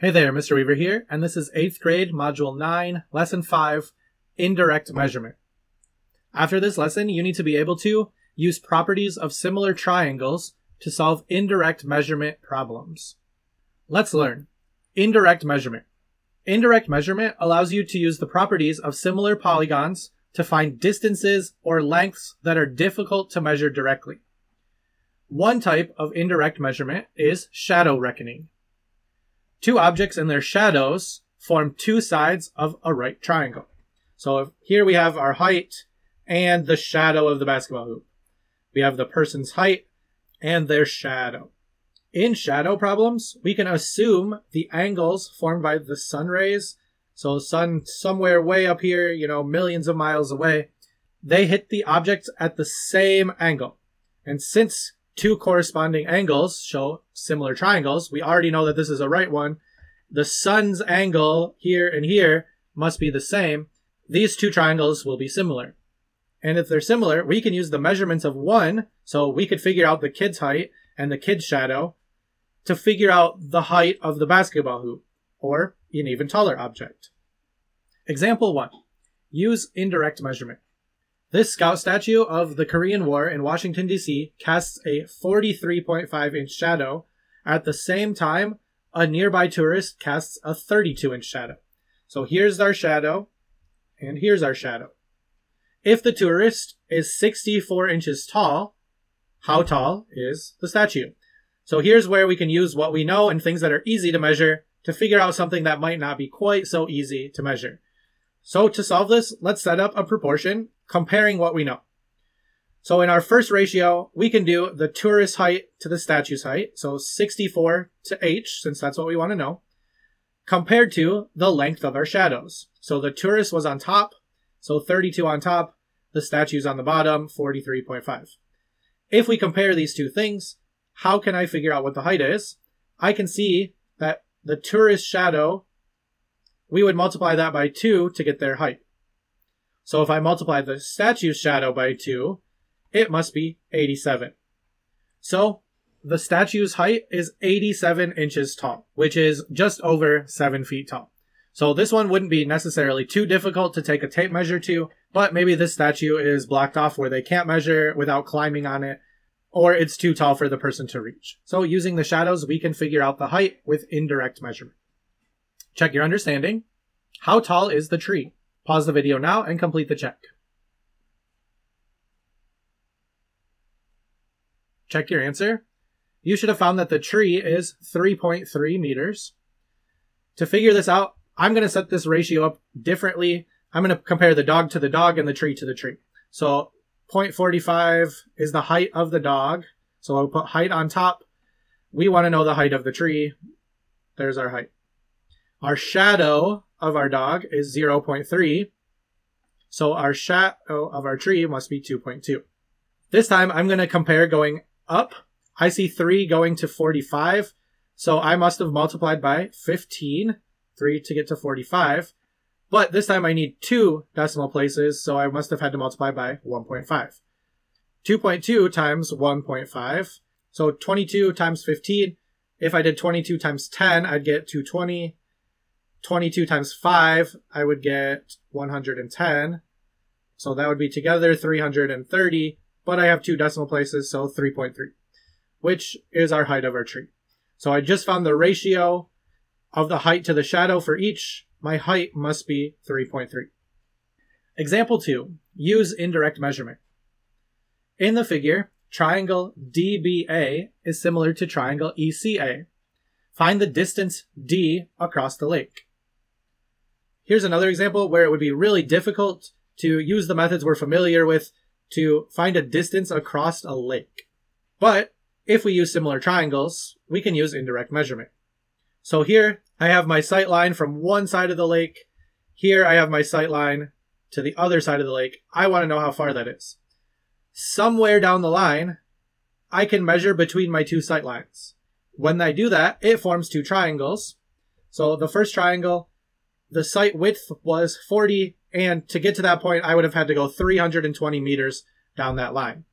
Hey there, Mr. Weaver here, and this is 8th grade, Module 9, Lesson 5, Indirect Measurement. After this lesson, you need to be able to use properties of similar triangles to solve indirect measurement problems. Let's learn. Indirect measurement. Indirect measurement allows you to use the properties of similar polygons to find distances or lengths that are difficult to measure directly. One type of indirect measurement is shadow reckoning. Two objects and their shadows form two sides of a right triangle. So here we have our height and the shadow of the basketball hoop. We have the person's height and their shadow. In shadow problems, we can assume the angles formed by the sun rays. So sun somewhere way up here, you know, millions of miles away, they hit the objects at the same angle. And since two corresponding angles show similar triangles, we already know that this is a right one. The sun's angle here and here must be the same. These two triangles will be similar. And if they're similar, we can use the measurements of one, so we could figure out the kid's height and the kid's shadow to figure out the height of the basketball hoop, or an even taller object. Example 1. Use indirect measurement. This scout statue of the Korean War in Washington, D.C. casts a 43.5 inch shadow. At the same time, a nearby tourist casts a 32 inch shadow. So here's our shadow, and here's our shadow. If the tourist is 64 inches tall, how tall is the statue? So here's where we can use what we know and things that are easy to measure to figure out something that might not be quite so easy to measure. So to solve this, let's set up a proportion comparing what we know. So in our first ratio, we can do the tourist height to the statue's height. So 64 to h, since that's what we want to know, compared to the length of our shadows. So the tourist was on top, so 32 on top, the statue's on the bottom, 43.5. If we compare these two things, how can I figure out what the height is? I can see that the tourist shadow, we would multiply that by 2 to get their height. So if I multiply the statue's shadow by 2, it must be 87. So the statue's height is 87 inches tall, which is just over 7 feet tall. So this one wouldn't be necessarily too difficult to take a tape measure to, but maybe this statue is blocked off where they can't measure without climbing on it, or it's too tall for the person to reach. So using the shadows, we can figure out the height with indirect measurement. Check your understanding. How tall is the tree? Pause the video now and complete the check. Check your answer. You should have found that the tree is 3.3 meters. To figure this out, I'm going to set this ratio up differently. I'm going to compare the dog to the dog and the tree to the tree. So 0.45 is the height of the dog. So I'll put height on top. We want to know the height of the tree. There's our height. Our shadow of our dog is 0.3. So our shadow of our tree must be 2.2. This time I'm going to compare going up. I see 3 going to 45. So I must have multiplied by 15, 3 to get to 45. But this time I need two decimal places, so I must have had to multiply by 1.5. 2.2 times 1.5, so 22 times 15. If I did 22 times 10, I'd get 220. 22 times 5, I would get 110. So that would be together 330, but I have two decimal places, so 3.3, which is our height of our tree. So I just found the ratio of the height to the shadow for each my height must be 3.3. Example 2. Use indirect measurement. In the figure, triangle DBA is similar to triangle ECA. Find the distance D across the lake. Here's another example where it would be really difficult to use the methods we're familiar with to find a distance across a lake. But if we use similar triangles, we can use indirect measurement. So here I have my sight line from one side of the lake. Here I have my sight line to the other side of the lake. I want to know how far that is. Somewhere down the line, I can measure between my two sight lines. When I do that, it forms two triangles. So the first triangle, the sight width was 40, and to get to that point, I would have had to go 320 meters down that line.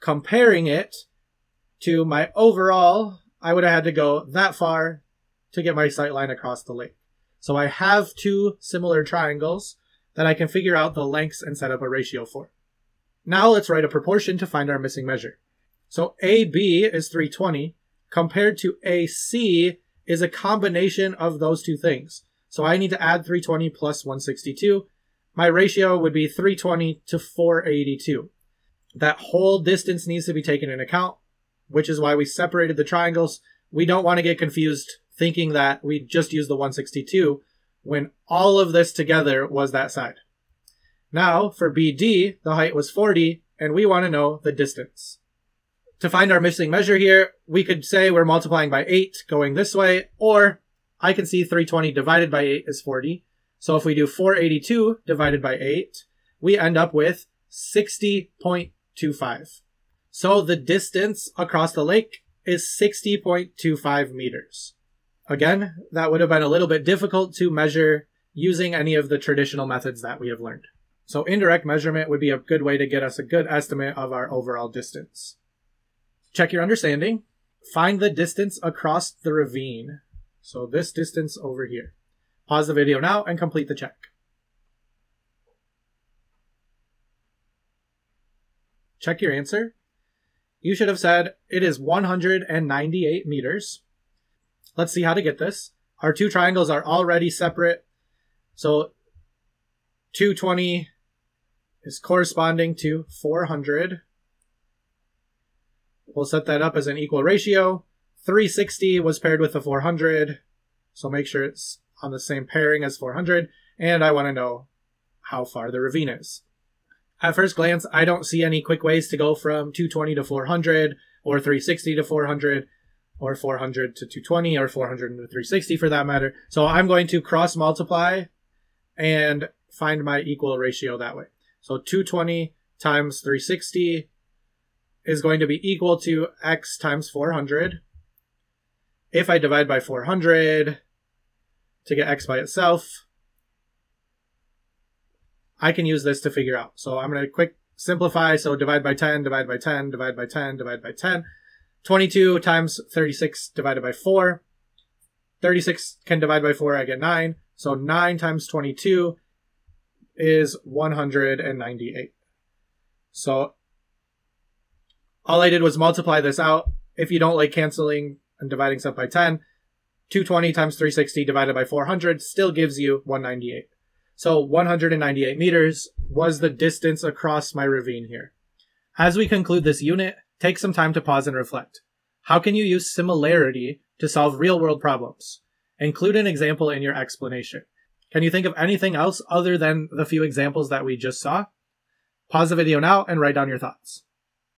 Comparing it to my overall, I would have had to go that far to get my sight line across the lake. So I have two similar triangles that I can figure out the lengths and set up a ratio for. Now let's write a proportion to find our missing measure. So AB is 320 compared to AC is a combination of those two things. So I need to add 320 plus 162. My ratio would be 320 to 482. That whole distance needs to be taken into account, which is why we separated the triangles. We don't want to get confused thinking that we just used the 162 when all of this together was that side. Now, for BD, the height was 40, and we want to know the distance. To find our missing measure here, we could say we're multiplying by 8 going this way, or I can see 320 divided by 8 is 40. So if we do 482 divided by 8, we end up with 60.25. So the distance across the lake is 60.25 meters. Again, that would have been a little bit difficult to measure using any of the traditional methods that we have learned. So indirect measurement would be a good way to get us a good estimate of our overall distance. Check your understanding. Find the distance across the ravine. So this distance over here. Pause the video now and complete the check. Check your answer. You should have said it is 198 meters. Let's see how to get this. Our two triangles are already separate. So 220 is corresponding to 400. We'll set that up as an equal ratio. 360 was paired with the 400. So make sure it's on the same pairing as 400. And I want to know how far the ravine is. At first glance, I don't see any quick ways to go from 220 to 400 or 360 to 400 or 400 to 220 or 400 to 360 for that matter. So I'm going to cross multiply and find my equal ratio that way. So 220 times 360 is going to be equal to x times 400. If I divide by 400 to get x by itself, I can use this to figure out. So I'm going to quick simplify. So divide by 10, divide by 10, divide by 10, divide by 10. 22 times 36 divided by 4. 36 can divide by 4, I get 9. So 9 times 22 is 198. So all I did was multiply this out. If you don't like canceling and dividing stuff by 10, 220 times 360 divided by 400 still gives you 198. So 198 meters was the distance across my ravine here. As we conclude this unit, take some time to pause and reflect. How can you use similarity to solve real world problems? Include an example in your explanation. Can you think of anything else other than the few examples that we just saw? Pause the video now and write down your thoughts.